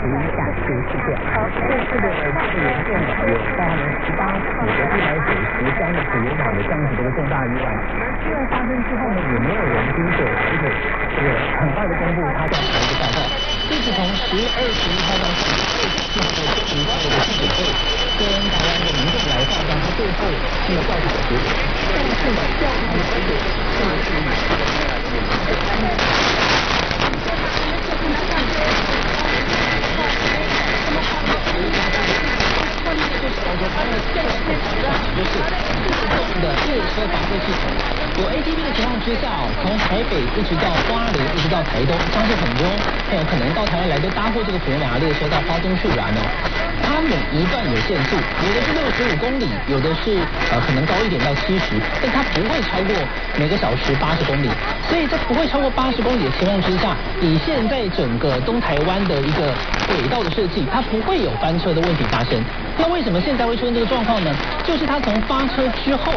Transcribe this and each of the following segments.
是这样，这次的这个严重有包含十八起的一百九十三的普油厂的这样子的一个重大意外。意外发生之后呢，也没有人经过，而且这个很快的公布他调查一个报告。这是从十月二十一号到十月二十四号的这一次的记者会，跟台湾的民众来报告他最后这个调查的结果。但是呢，调查的结果并不是的列车防护系统，有 ATP 的情况之下，从台北一直到花莲，一直到台东，相信很多朋友可能到台湾来都搭过这个普马列车到花东去玩哦。它每一段有限速，有的是六十五公里，有的是呃可能高一点到七十，但它不会超过每个小时八十公里，所以在不会超过八十公里的情况之下，以现在整个东台湾的一个轨道的设计，它不会有翻车的问题发生。那为什么现在会出现这个状况呢？就是它从发车之后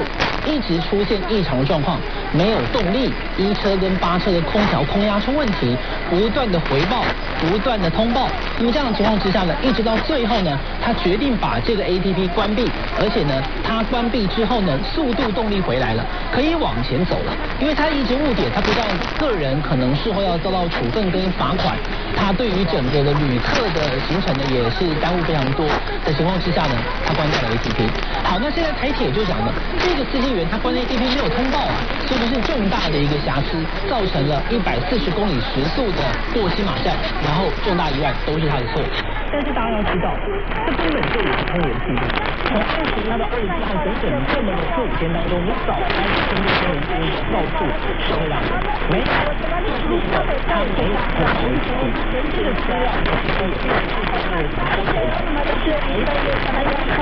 一直出现异常的状况，没有动力，一车跟八车的空调空压出问题，不断的回报，不断的通报。那么这样的情况之下呢，一直到最后呢，他决定把这个 ATP 关闭，而且呢，他关闭之后呢，速度动力回来了，可以往前走了。因为他一直误点，他不但个人可能事后要遭到处分跟罚款，他对于整个的旅客的行程呢，也是耽误非常多的情况之。下呢，他关掉了 ATP。好，那现在台铁就讲了，这个司机员他关 ATP 没有通报啊，是不是重大的一个瑕疵，造成了一百四十公里时速的过西马站，然后重大意外都是他的错。但是大家要知道，这根本就有通联记录。从二十一号到二十四号整整这么的四五天当中，你早开始记录告诉社会大众，没有，是因为他没有通联记录，这个资料都有是一个月才有考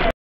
试。